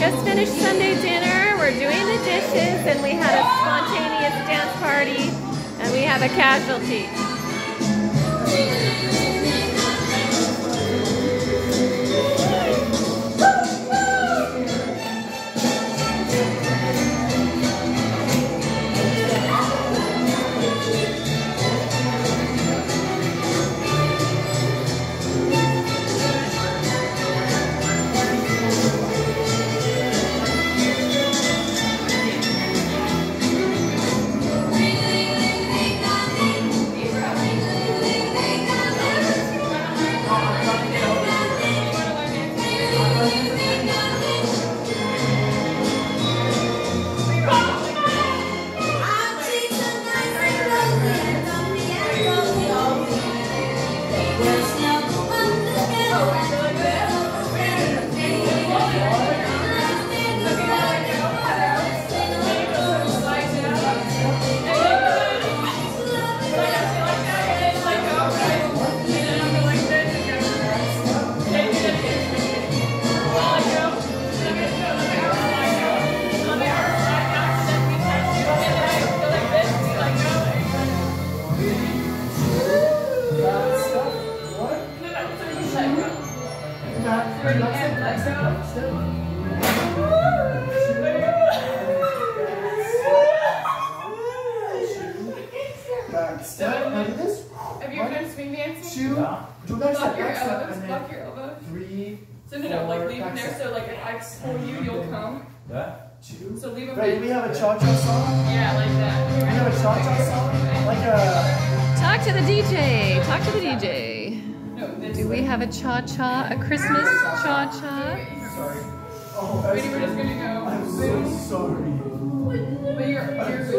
just finished Sunday dinner. We're doing the dishes and we had a spontaneous dance party and we have a casualty. Step like this. Have you ever done swing dancing? Two. Do that Lock step, your back step, elbows, and lock then your elbows. three. So no, no, like leave them there. step. So like if I pull you, you'll come. Yeah. Two. So leave them Right, there. we have a cha-cha song. Yeah, like that. Do we have a cha-cha song. Like a. Talk to the DJ. Talk to the DJ. No, Do we have a cha-cha, a Christmas cha-cha? Sorry. Oh, Ready? We're just gonna go. I'm so sorry. But you're you're.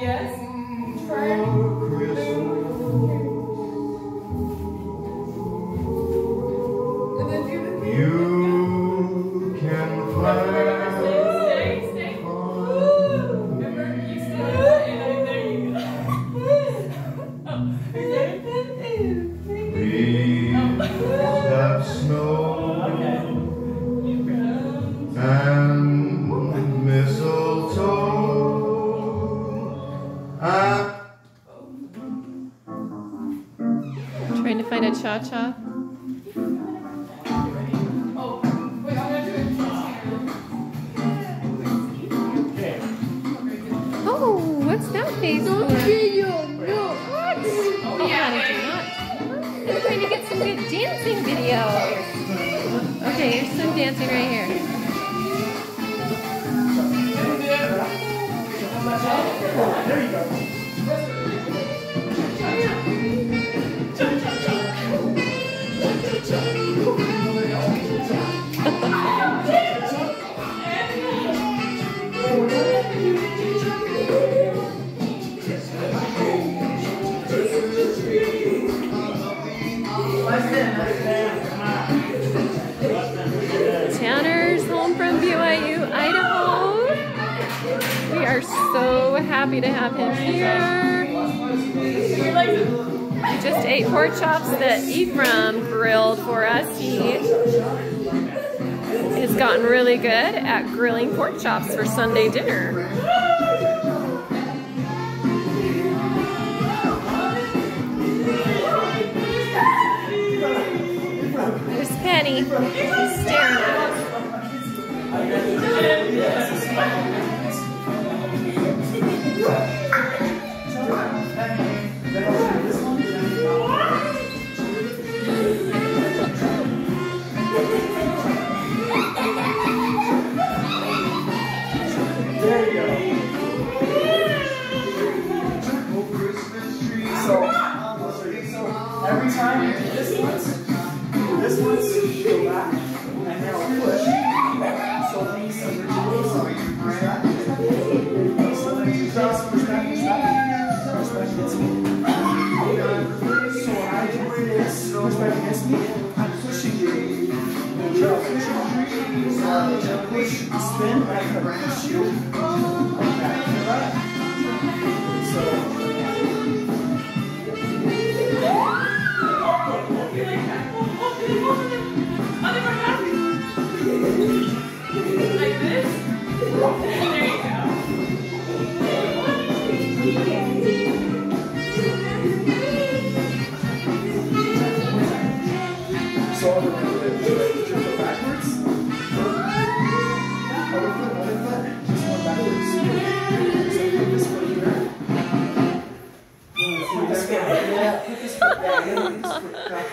Yes. Turn. Cha-cha. Oh, wait, I'm gonna do it. Okay. Oh, what's that face for? Oh, Oh, yeah. honey, do not. I'm trying to get some good dancing video. Okay, here's some dancing right here. There you go. Tanner's home from BYU, Idaho. We are so happy to have him here. We just ate pork chops that Ephraim grilled for us. He has gotten really good at grilling pork chops for Sunday dinner. Penny. She's staring at us. Every time you do this once, uh, spin right in the to back. Like this?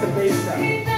the bass sound.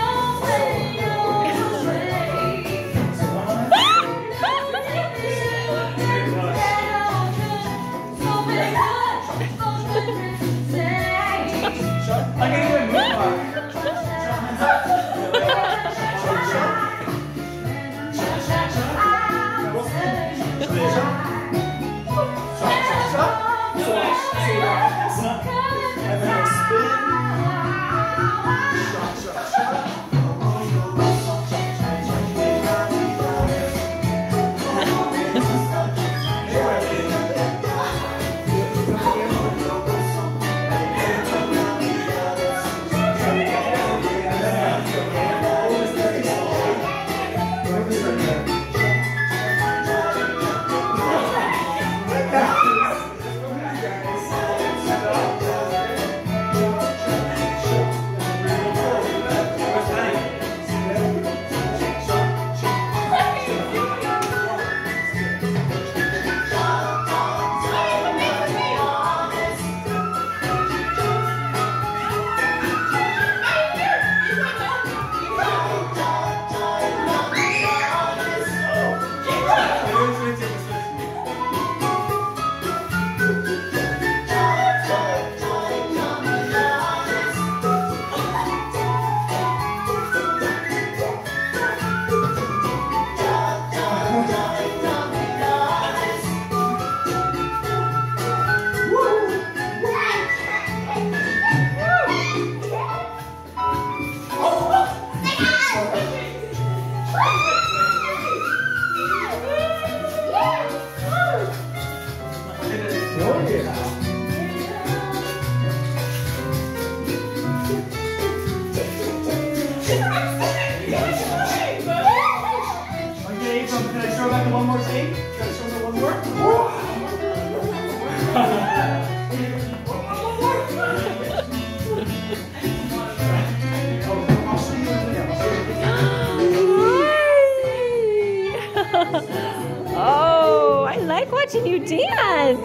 watching you dance.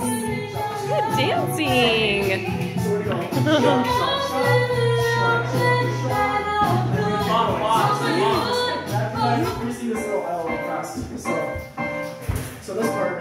Good dancing. so this part